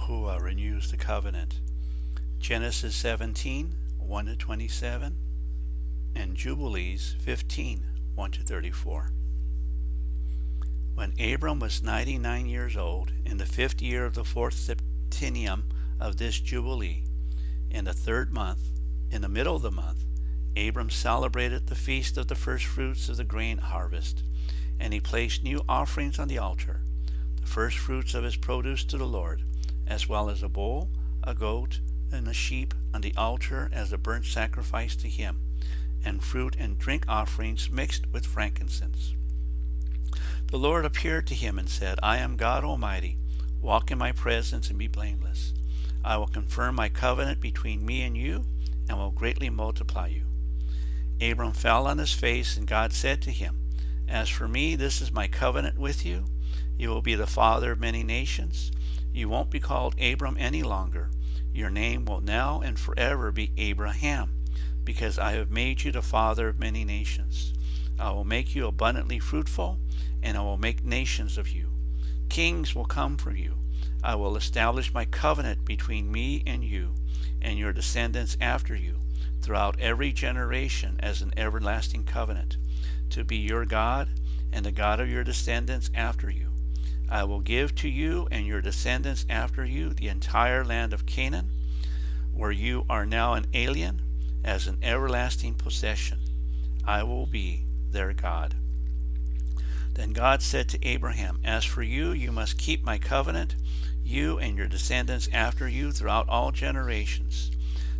Yahuwah renews the covenant. Genesis 17, 1 to 27, and Jubilees 15, 1 to 34. When Abram was 99 years old, in the fifth year of the fourth septennium of this Jubilee, in the third month, in the middle of the month, Abram celebrated the feast of the first fruits of the grain harvest, and he placed new offerings on the altar, the first fruits of his produce to the Lord, as well as a bull, a goat, and a sheep on the altar as a burnt sacrifice to him, and fruit and drink offerings mixed with frankincense. The Lord appeared to him and said, I am God Almighty. Walk in my presence and be blameless. I will confirm my covenant between me and you, and will greatly multiply you. Abram fell on his face, and God said to him, As for me, this is my covenant with you. You will be the father of many nations. You won't be called Abram any longer. Your name will now and forever be Abraham, because I have made you the father of many nations. I will make you abundantly fruitful, and I will make nations of you. Kings will come from you. I will establish my covenant between me and you, and your descendants after you throughout every generation as an everlasting covenant, to be your God and the God of your descendants after you. I will give to you and your descendants after you the entire land of Canaan, where you are now an alien, as an everlasting possession. I will be their God. Then God said to Abraham, As for you, you must keep my covenant, you and your descendants after you throughout all generations.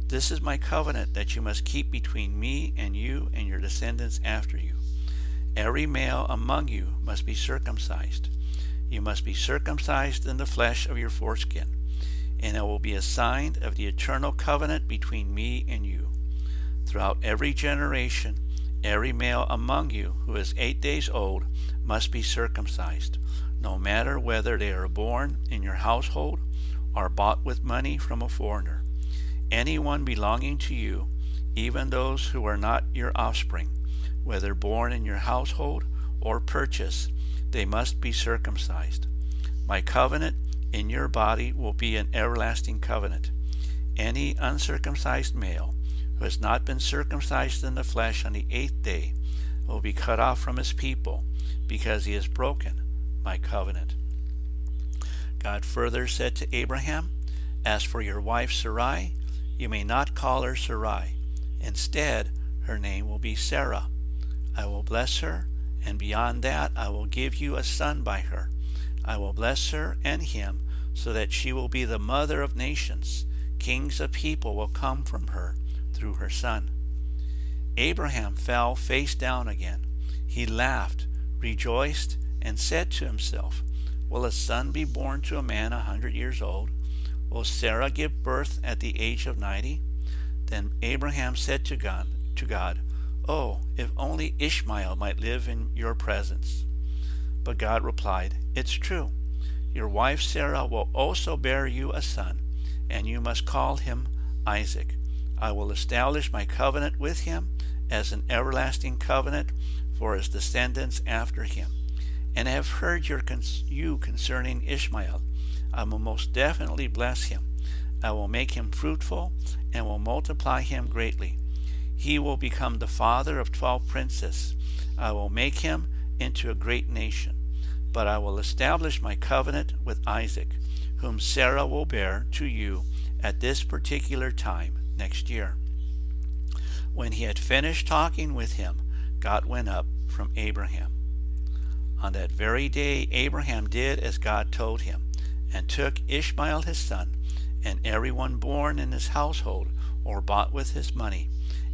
This is my covenant that you must keep between me and you and your descendants after you. Every male among you must be circumcised. You must be circumcised in the flesh of your foreskin, and it will be a sign of the eternal covenant between me and you. Throughout every generation, every male among you who is eight days old must be circumcised, no matter whether they are born in your household or bought with money from a foreigner anyone belonging to you, even those who are not your offspring, whether born in your household or purchase, they must be circumcised. My covenant in your body will be an everlasting covenant. Any uncircumcised male who has not been circumcised in the flesh on the eighth day will be cut off from his people because he has broken my covenant. God further said to Abraham, As for your wife Sarai, you may not call her Sarai. Instead, her name will be Sarah. I will bless her, and beyond that I will give you a son by her. I will bless her and him, so that she will be the mother of nations. Kings of people will come from her through her son. Abraham fell face down again. He laughed, rejoiced, and said to himself, Will a son be born to a man a hundred years old? Will Sarah give birth at the age of ninety? Then Abraham said to God, to God, Oh, if only Ishmael might live in your presence. But God replied, It's true. Your wife Sarah will also bear you a son, and you must call him Isaac. I will establish my covenant with him as an everlasting covenant for his descendants after him. And I have heard your cons- you concerning Ishmael. I will most definitely bless him. I will make him fruitful and will multiply him greatly. He will become the father of twelve princes. I will make him into a great nation. But I will establish my covenant with Isaac, whom Sarah will bear to you at this particular time next year. When he had finished talking with him, God went up from Abraham. On that very day, Abraham did as God told him and took Ishmael his son, and everyone born in his household, or bought with his money,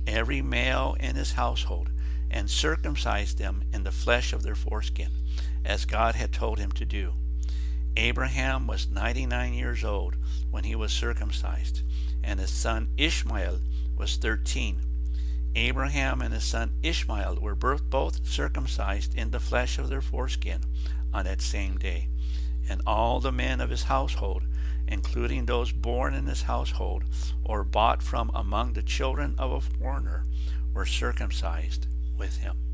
every male in his household, and circumcised them in the flesh of their foreskin, as God had told him to do. Abraham was ninety nine years old when he was circumcised, and his son Ishmael was thirteen. Abraham and his son Ishmael were both circumcised in the flesh of their foreskin on that same day and all the men of his household, including those born in his household or bought from among the children of a foreigner, were circumcised with him.